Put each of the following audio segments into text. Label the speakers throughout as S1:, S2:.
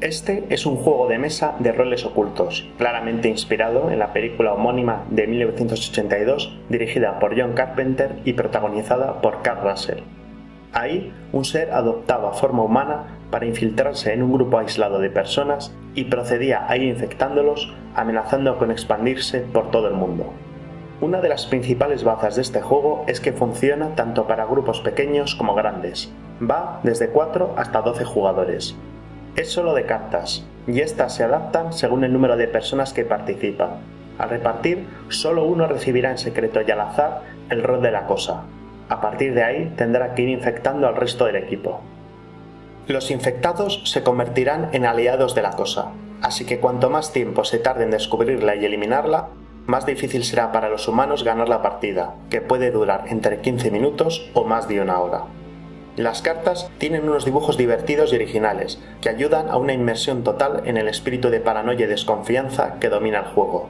S1: Este es un juego de mesa de roles ocultos, claramente inspirado en la película homónima de 1982 dirigida por John Carpenter y protagonizada por Carl Russell. Ahí, un ser adoptaba forma humana para infiltrarse en un grupo aislado de personas y procedía a ir infectándolos, amenazando con expandirse por todo el mundo. Una de las principales bazas de este juego es que funciona tanto para grupos pequeños como grandes. Va desde 4 hasta 12 jugadores, es solo de cartas, y estas se adaptan según el número de personas que participan. Al repartir, solo uno recibirá en secreto y al azar el rol de la cosa. A partir de ahí tendrá que ir infectando al resto del equipo. Los infectados se convertirán en aliados de la cosa, así que cuanto más tiempo se tarde en descubrirla y eliminarla, más difícil será para los humanos ganar la partida, que puede durar entre 15 minutos o más de una hora. Las cartas tienen unos dibujos divertidos y originales, que ayudan a una inmersión total en el espíritu de paranoia y desconfianza que domina el juego.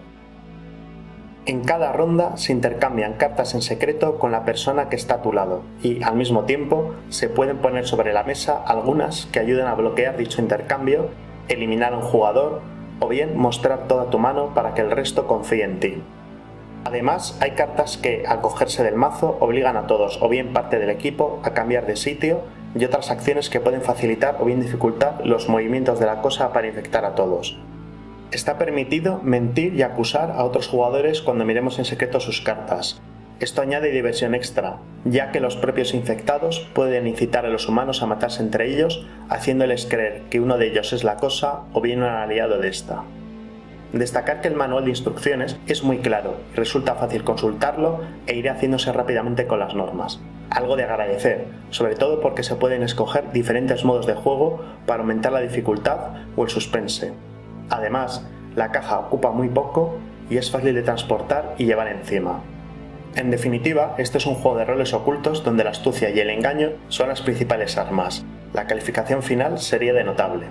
S1: En cada ronda se intercambian cartas en secreto con la persona que está a tu lado y al mismo tiempo se pueden poner sobre la mesa algunas que ayuden a bloquear dicho intercambio, eliminar a un jugador o bien mostrar toda tu mano para que el resto confíe en ti. Además, hay cartas que, al cogerse del mazo, obligan a todos o bien parte del equipo a cambiar de sitio y otras acciones que pueden facilitar o bien dificultar los movimientos de la cosa para infectar a todos. Está permitido mentir y acusar a otros jugadores cuando miremos en secreto sus cartas. Esto añade diversión extra, ya que los propios infectados pueden incitar a los humanos a matarse entre ellos, haciéndoles creer que uno de ellos es la cosa o bien un aliado de esta. Destacar que el manual de instrucciones es muy claro resulta fácil consultarlo e ir haciéndose rápidamente con las normas. Algo de agradecer, sobre todo porque se pueden escoger diferentes modos de juego para aumentar la dificultad o el suspense. Además, la caja ocupa muy poco y es fácil de transportar y llevar encima. En definitiva, este es un juego de roles ocultos donde la astucia y el engaño son las principales armas. La calificación final sería de notable.